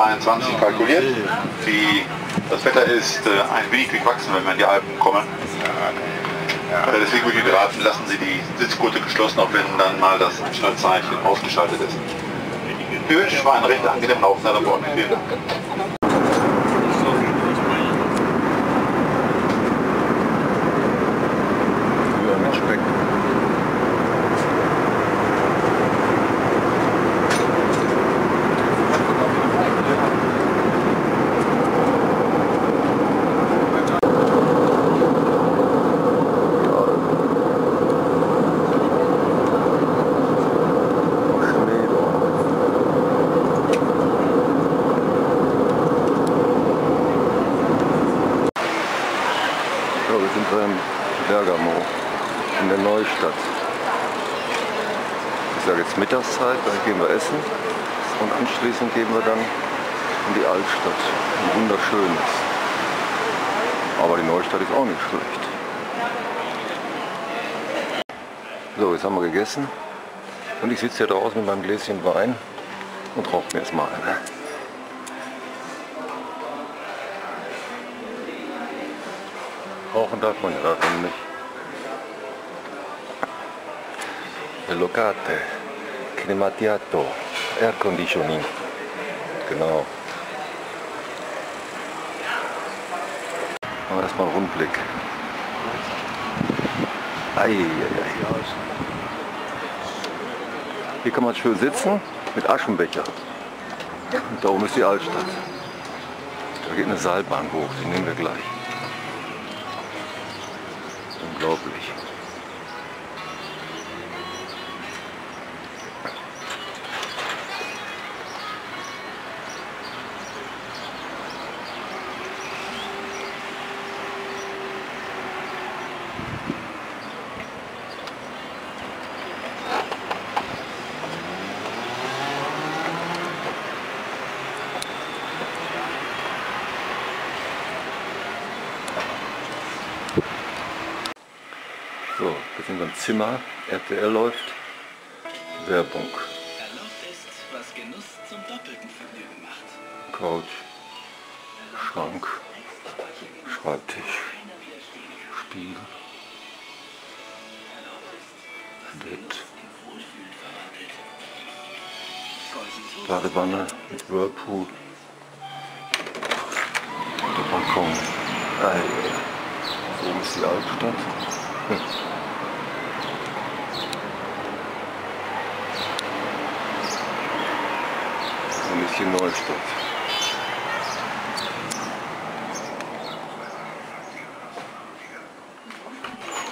22 kalkuliert. Die, das Wetter ist äh, ein wenig durchwachsen, wenn wir in die Alpen kommen. Äh, deswegen würde ich Ihnen raten, lassen Sie die Sitzgurte geschlossen, auch wenn dann mal das Schnellzeichen ausgeschaltet ist. Höchst war ein recht angenehmer Aufnahme an Bord. Vielen Dank. Rühr mit Speck. Schnee da. So, wir sind beim Bergamo in Neustadt. Ich sage jetzt Mittagszeit, dann gehen wir essen und anschließend gehen wir dann in die Altstadt, die wunderschön ist. Aber die Neustadt ist auch nicht schlecht. So, jetzt haben wir gegessen und ich sitze hier draußen mit meinem Gläschen Wein und rauche mir jetzt mal eine. Rauchen darf man ja darin nicht. Locate, Climatiato, Air Conditioning. Genau. Machen wir erstmal einen Rundblick. Ei, ei, ei. Hier kann man schön sitzen mit Aschenbecher. Und da oben ist die Altstadt. Da geht eine Seilbahn hoch, die nehmen wir gleich. Unglaublich. So, wir sind beim Zimmer. RTL läuft. Werbung. Erlaubt ist, was Genuss zum doppelten Vergnügen macht. Couch. Schrank. Schreibtisch. Spiel. Bett. Badewanne mit Whirlpool. Der Balkon. Ah, ja. Oben ist die Altstadt. Hm. Ein bisschen Neustadt.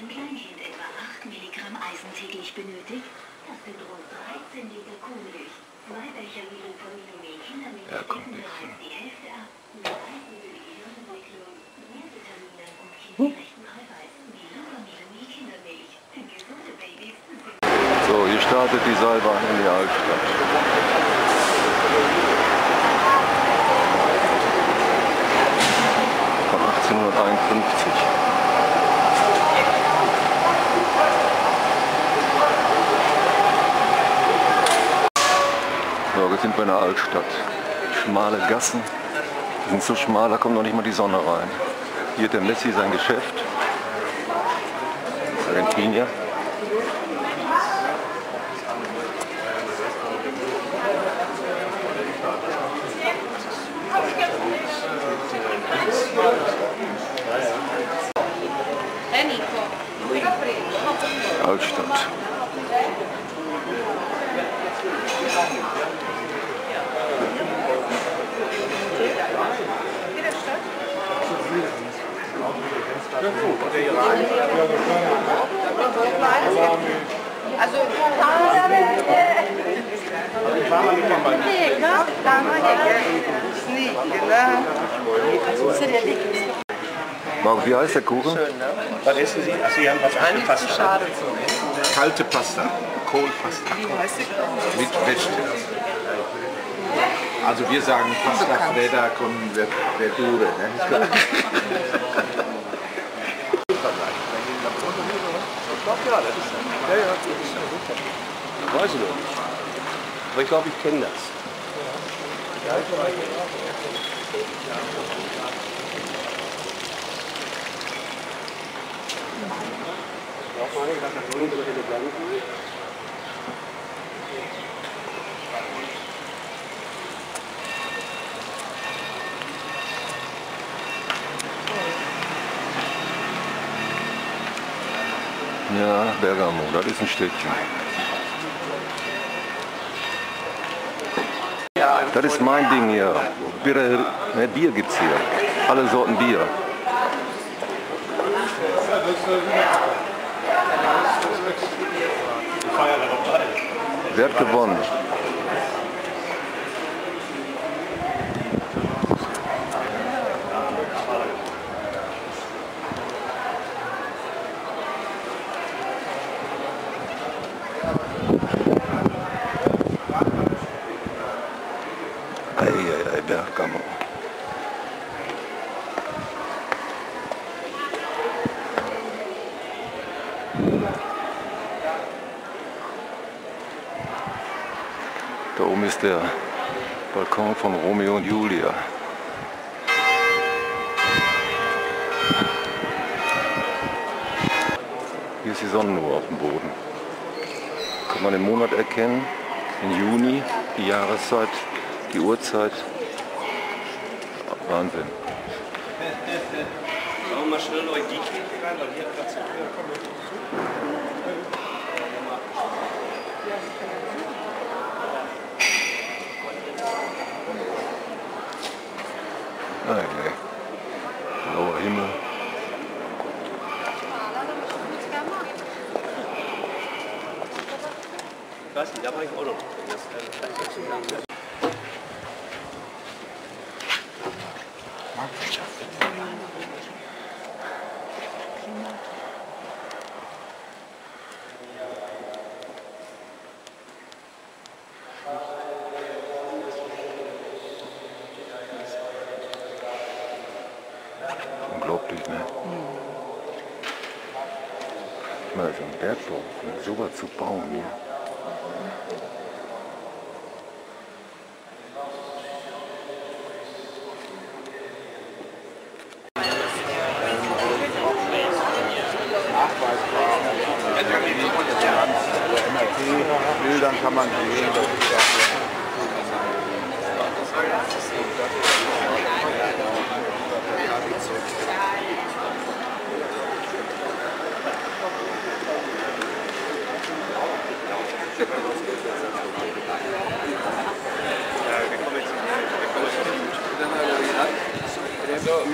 Ein Kleinkind etwa 8 Seilbahn in die Altstadt. Von 1851. So, wir sind bei einer Altstadt. Schmale Gassen. Die sind so schmal, da kommt noch nicht mal die Sonne rein. Hier hat der Messi sein Geschäft. Argentinier. Altstadt. Also, Lega, dama lega, snigla, Marco, wie heißt der Kuchen? Was essen Sie? Also Sie haben was zu. Kalte Pasta, Kohlpasta Wie heißt die? mit Vegetables. Also wir sagen Pasta Fredda con ver- Verdure. Ne? Ist klar. Weiß ich noch nicht. Aber ich glaube, ich kenne das. Ja, Bergamo, das ist ein Städtchen. Das ist mein Ding hier. Bier, ne, Bier gibt's hier. Alle Sorten Bier. Wer hat gewonnen? Eieiei, Bergamo. Da oben ist der Balkon von Romeo und Julia. Hier ist die Sonnenuhr auf dem Boden. Kann man den Monat erkennen, den Juni, die Jahreszeit, die Uhrzeit. Wahnsinn. Machen wir mal schnell euch die Kette rein, weil die hat gerade zu Blauer Himmel. Ich weiß nicht, da war ich auch noch. Das, äh, Unglaublich, ne? Mal so ein Bergbau, sowas zu bauen hier. Bildern kann man sehen, das ist ja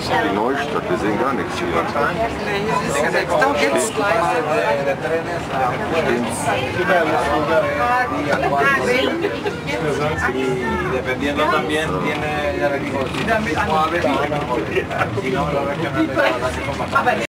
Die Neustadt. Y dependiendo también tiene, ya le digo, si no, la